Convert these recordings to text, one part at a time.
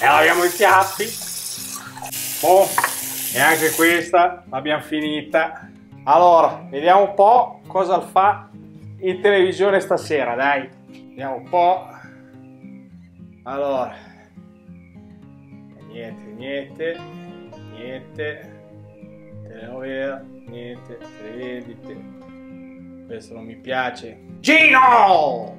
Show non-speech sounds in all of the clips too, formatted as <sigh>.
E laviamo i piatti. Oh, e anche questa l'abbiamo finita. Allora, vediamo un po' cosa fa in televisione stasera, dai. Vediamo un po'. Allora. Niente, niente, niente. Telenovela, niente, televendite. Questo non mi piace. Gino!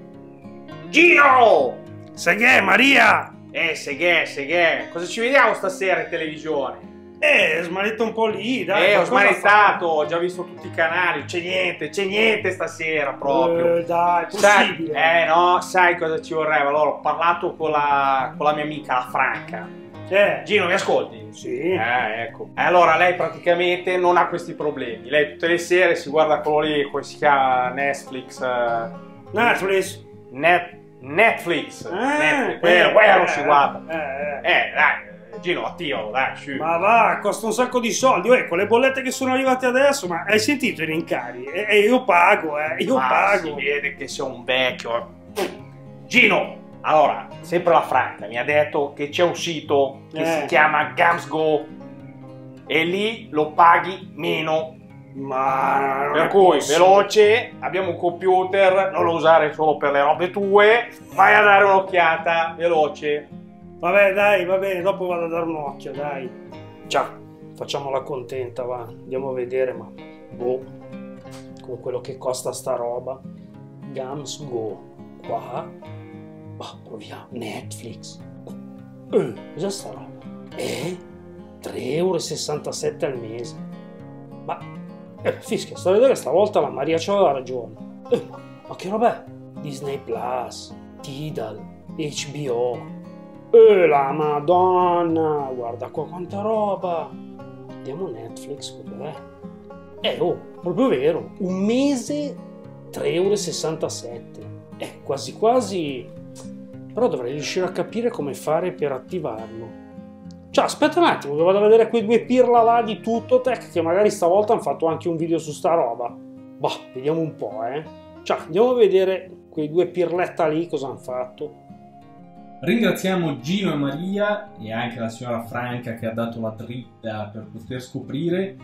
Gino! Seghe, Maria! Eh, Seghe, Seghe, cosa ci vediamo stasera in televisione? Eh, smanetta un po' lì, dai. eh, ho smanettato, ho già visto tutti i canali, c'è niente, c'è niente stasera proprio. Eh, dai, Sai, possibile. eh no, sai cosa ci vorrebbe? Allora, ho parlato con la, con la mia amica, la Franca. Eh, Gino, mi ascolti? sì. Eh, ecco. E allora lei praticamente non ha questi problemi. Lei tutte le sere si guarda quello lì, come si chiama Netflix. eh, Netflix. Net- Netflix. Eh, Netflix. Quello, eh, quello eh, si guarda. Eh, eh. Eh, dai, Gino, attivalo, dai, su. Ma va, costa un sacco di soldi. Eh, con le bollette che sono arrivate adesso, ma hai sentito i rincari? E io pago, eh, io Ma pago. si vede che sei un vecchio. Gino, allora, sempre la Franca mi ha detto che c'è un sito che Eh. si chiama Gamsgo e lì lo paghi meno. Ma non Per è cui, possibile. veloce, abbiamo un computer, non lo usare solo per le robe tue, vai a dare un'occhiata, veloce. Vabbè, dai, va bene, dopo vado a dare un occhio, dai. Già, facciamola contenta, va. Andiamo a vedere, ma boh, con quello che costa sta roba. Gams Go, qua. Ma proviamo, Netflix. Eh, cos'è sta roba? Eh? 3,67 euro al mese. Ma, eh, fischia, sto a vedere stavolta la Maria c'aveva ragione. Eh, ma che roba è? Disney Plus, Tidal, HBO. Eh, la madonna, guarda qua quanta roba. Vediamo Netflix, cos'è? Eh, oh, proprio vero, un mese 3,67 euro. Eh, quasi quasi... Però dovrei riuscire a capire come fare per attivarlo. Cioè, aspetta un attimo, che vado a vedere quei due pirla là di Tuttotech che magari stavolta hanno fatto anche un video su sta roba. Boh, vediamo un po', eh. Cioè, andiamo a vedere quei due pirletta lì cosa hanno fatto. Ringraziamo Gino e Maria e anche la signora Franca che ha dato la dritta per poter scoprire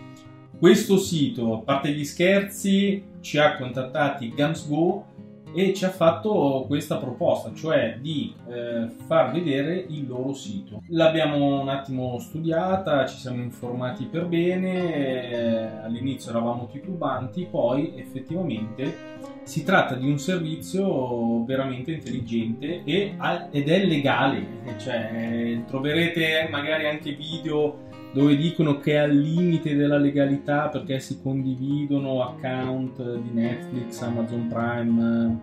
questo sito. A parte gli scherzi, ci ha contattati GamsGo e ci ha fatto questa proposta, cioè di eh, far vedere il loro sito. L'abbiamo un attimo studiata, ci siamo informati per bene, eh, all'inizio eravamo titubanti, poi effettivamente si tratta di un servizio veramente intelligente e ed è legale, cioè troverete magari anche video dove dicono che è al limite della legalità perché si condividono account di Netflix, Amazon Prime,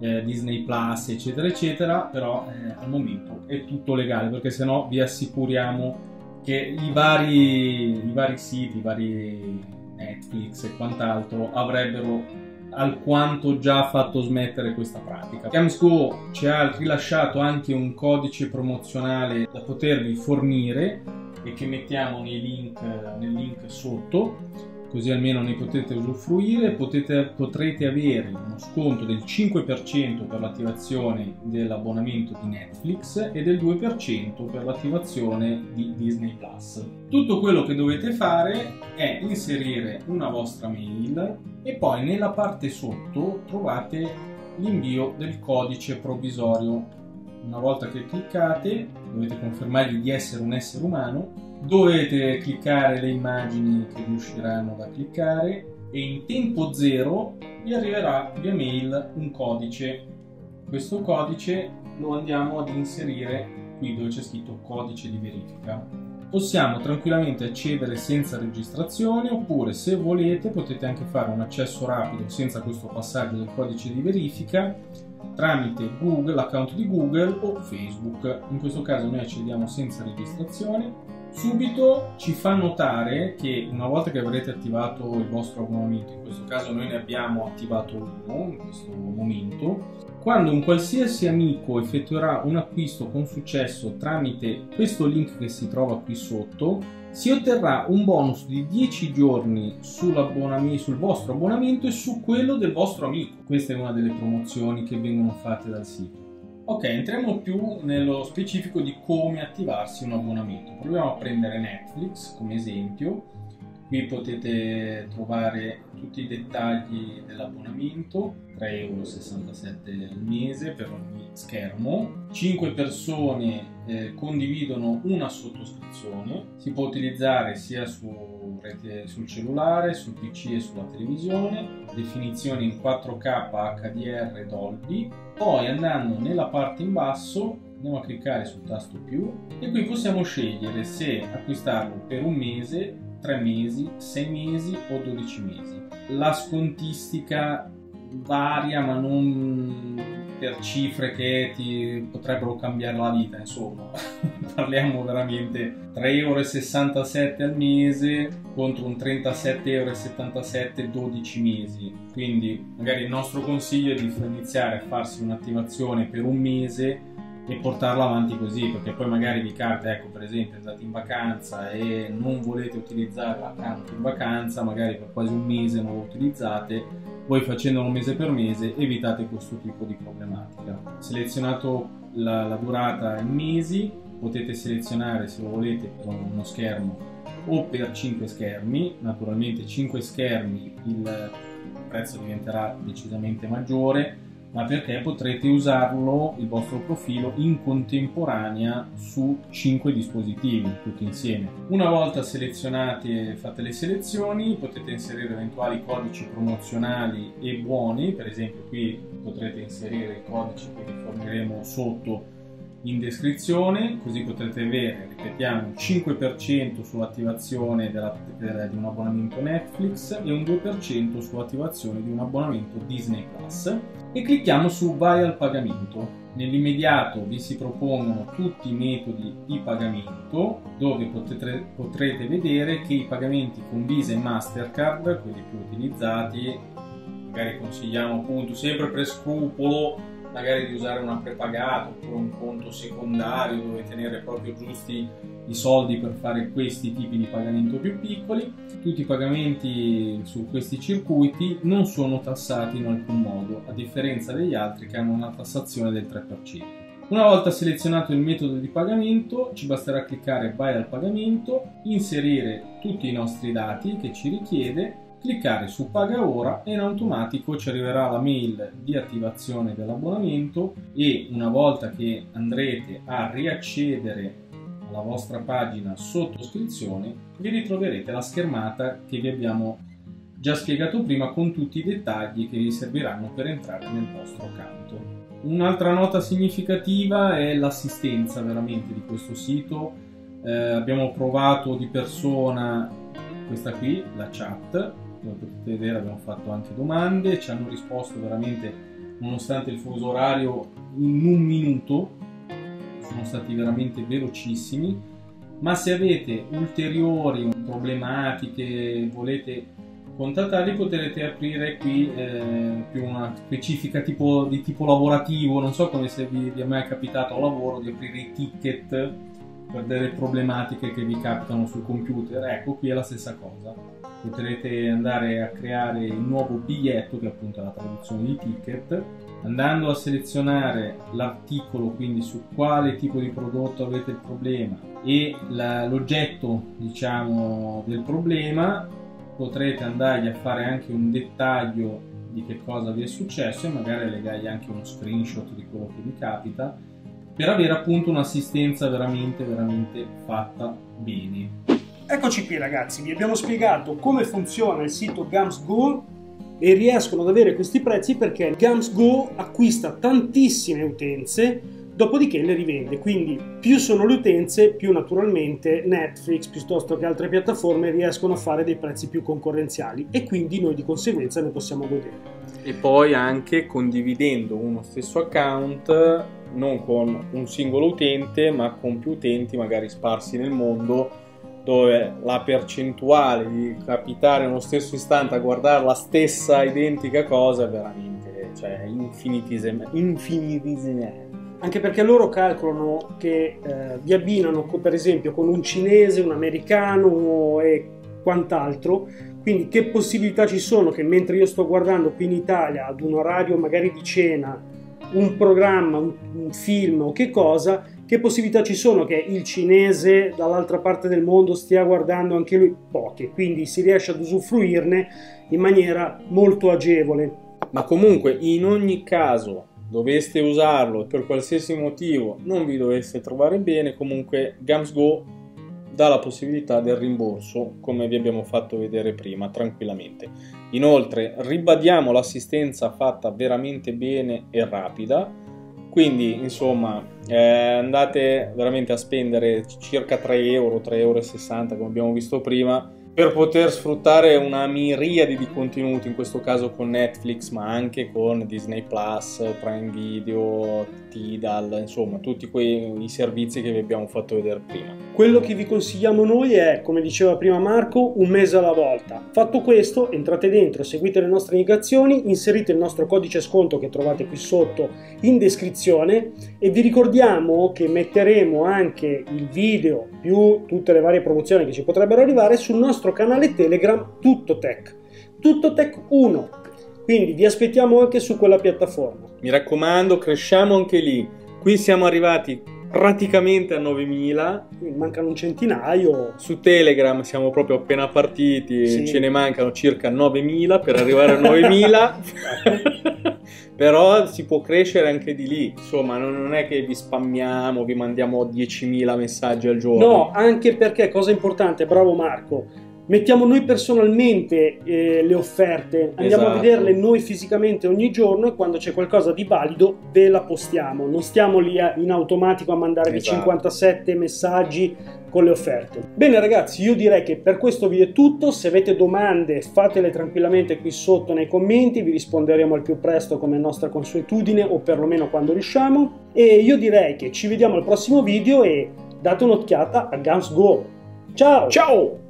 eh, Disney Plus, eccetera, eccetera, però eh, al momento è tutto legale perché sennò vi assicuriamo che i vari, i vari siti, i vari Netflix e quant'altro avrebbero alquanto già fatto smettere questa pratica. Camsco ci ha rilasciato anche un codice promozionale da potervi fornire e che mettiamo link, nel link sotto così almeno ne potete usufruire. Potete, potrete avere uno sconto del 5% per l'attivazione dell'abbonamento di Netflix e del 2% per l'attivazione di Disney Plus. Tutto quello che dovete fare è inserire una vostra mail e poi nella parte sotto trovate l'invio del codice provvisorio una volta che cliccate dovete confermargli di essere un essere umano dovete cliccare le immagini che vi usciranno da cliccare e in tempo zero vi arriverà via mail un codice. Questo codice lo andiamo ad inserire qui dove c'è scritto codice di verifica. Possiamo tranquillamente accedere senza registrazione oppure se volete potete anche fare un accesso rapido senza questo passaggio del codice di verifica tramite Google, l'account di Google o Facebook. In questo caso noi accediamo senza registrazione. Subito ci fa notare che una volta che avrete attivato il vostro abbonamento, in questo caso noi ne abbiamo attivato uno in questo momento, quando un qualsiasi amico effettuerà un acquisto con successo tramite questo link che si trova qui sotto, si otterrà un bonus di 10 giorni sul vostro abbonamento e su quello del vostro amico. Questa è una delle promozioni che vengono fatte dal sito. Ok, entriamo più nello specifico di come attivarsi un abbonamento. Proviamo a prendere Netflix come esempio. Qui potete trovare tutti i dettagli dell'abbonamento, 3,67 euro al mese per ogni schermo. 5 persone eh, condividono una sottoscrizione, si può utilizzare sia su rete, sul cellulare, sul PC e sulla televisione, definizione in 4K HDR Dolby. Poi andando nella parte in basso andiamo a cliccare sul tasto più e qui possiamo scegliere se acquistarlo per un mese 3 mesi, 6 mesi o 12 mesi. La scontistica varia ma non per cifre che ti potrebbero cambiare la vita, insomma. <laughs> Parliamo veramente 3,67 euro al mese contro un 37,77 euro 12 mesi. Quindi magari il nostro consiglio è di iniziare a farsi un'attivazione per un mese e portarla avanti così, perché poi magari vi capita, ecco per esempio andate in vacanza e non volete utilizzare l'account in vacanza, magari per quasi un mese non lo utilizzate, voi facendolo mese per mese evitate questo tipo di problematica. Selezionato la, la durata in mesi, potete selezionare se lo volete per uno schermo o per 5 schermi, naturalmente 5 schermi il prezzo diventerà decisamente maggiore ma perché potrete usarlo, il vostro profilo, in contemporanea su 5 dispositivi, tutti insieme. Una volta selezionate, fatte le selezioni, potete inserire eventuali codici promozionali e buoni, per esempio qui potrete inserire i codici che vi forniremo sotto in descrizione, così potrete avere, ripetiamo, un 5% sull'attivazione della, di un abbonamento Netflix e un 2% sull'attivazione di un abbonamento Disney Plus. E clicchiamo su Vai al pagamento. Nell'immediato vi si propongono tutti i metodi di pagamento dove potete, potrete vedere che i pagamenti con Visa e Mastercard, quelli più utilizzati, magari consigliamo appunto sempre per scrupolo magari di usare una prepagata oppure un conto secondario dove tenere proprio giusti i soldi per fare questi tipi di pagamento più piccoli. Tutti i pagamenti su questi circuiti non sono tassati in alcun modo, a differenza degli altri che hanno una tassazione del 3%. Una volta selezionato il metodo di pagamento, ci basterà cliccare Vai al pagamento, inserire tutti i nostri dati che ci richiede cliccare su paga ora e in automatico ci arriverà la mail di attivazione dell'abbonamento e una volta che andrete a riaccedere alla vostra pagina sottoscrizione vi ritroverete la schermata che vi abbiamo già spiegato prima con tutti i dettagli che vi serviranno per entrare nel vostro account. Un'altra nota significativa è l'assistenza veramente di questo sito. Eh, abbiamo provato di persona questa qui, la chat, come potete vedere abbiamo fatto anche domande, ci hanno risposto veramente nonostante il fuso orario in un minuto, sono stati veramente velocissimi, ma se avete ulteriori problematiche, volete contattarli potrete aprire qui eh, più una specifica tipo di tipo lavorativo, non so come se vi, vi è mai capitato a lavoro di aprire i ticket per delle problematiche che vi capitano sul computer, ecco qui è la stessa cosa. Potrete andare a creare il nuovo biglietto che è appunto la traduzione di ticket andando a selezionare l'articolo quindi su quale tipo di prodotto avete il problema e la, l'oggetto diciamo del problema potrete andargli a fare anche un dettaglio di che cosa vi è successo e magari legargli anche uno screenshot di quello che vi capita per avere appunto un'assistenza veramente veramente fatta bene Eccoci qui ragazzi, vi abbiamo spiegato come funziona il sito GamsGo e riescono ad avere questi prezzi perché GamsGo acquista tantissime utenze dopodiché le rivende, quindi più sono le utenze, più naturalmente Netflix piuttosto che altre piattaforme riescono a fare dei prezzi più concorrenziali e quindi noi di conseguenza ne possiamo godere. E poi anche condividendo uno stesso account non con un singolo utente ma con più utenti magari sparsi nel mondo dove la percentuale di capitare nello stesso istante a guardare la stessa identica cosa è veramente cioè, infinitesimale. Anche perché loro calcolano che eh, vi abbinano per esempio con un cinese, un americano e quant'altro, quindi che possibilità ci sono che mentre io sto guardando qui in Italia ad un orario magari di cena un programma, un, un film o che cosa, che possibilità ci sono che il cinese dall'altra parte del mondo stia guardando anche lui? Poche, quindi si riesce ad usufruirne in maniera molto agevole. Ma comunque, in ogni caso, doveste usarlo per qualsiasi motivo, non vi doveste trovare bene, comunque GamsGo dà la possibilità del rimborso, come vi abbiamo fatto vedere prima, tranquillamente. Inoltre, ribadiamo l'assistenza fatta veramente bene e rapida quindi, insomma, eh, andate veramente a spendere circa 3 euro, 3,60 euro come abbiamo visto prima, per poter sfruttare una miriade di contenuti, in questo caso con Netflix, ma anche con Disney Plus, Prime Video, Tidal, insomma, tutti quei servizi che vi abbiamo fatto vedere prima. Quello che vi consigliamo noi è, come diceva prima Marco, un mese alla volta. Fatto questo, entrate dentro, seguite le nostre indicazioni, inserite il nostro codice sconto che trovate qui sotto in descrizione e vi ricordiamo che metteremo anche il video più tutte le varie promozioni che ci potrebbero arrivare sul nostro canale Telegram Tutto Tech. Tutto Tech 1. Quindi vi aspettiamo anche su quella piattaforma. Mi raccomando, cresciamo anche lì. Qui siamo arrivati praticamente a 9000. Mancano un centinaio. Su Telegram siamo proprio appena partiti, sì. ce ne mancano circa 9000 per arrivare a <laughs> 9000. <laughs> Però si può crescere anche di lì, insomma, non è che vi spammiamo, vi mandiamo 10.000 messaggi al giorno. No, anche perché, cosa importante, bravo Marco, mettiamo noi personalmente eh, le offerte, andiamo esatto. a vederle noi fisicamente ogni giorno e quando c'è qualcosa di valido ve la postiamo, non stiamo lì a, in automatico a mandarvi esatto. 57 messaggi con le offerte. Bene ragazzi, io direi che per questo video è tutto, se avete domande fatele tranquillamente qui sotto nei commenti, vi risponderemo al più presto come nostra consuetudine o perlomeno quando riusciamo e io direi che ci vediamo al prossimo video e date un'occhiata a Guns Go. Ciao! Ciao!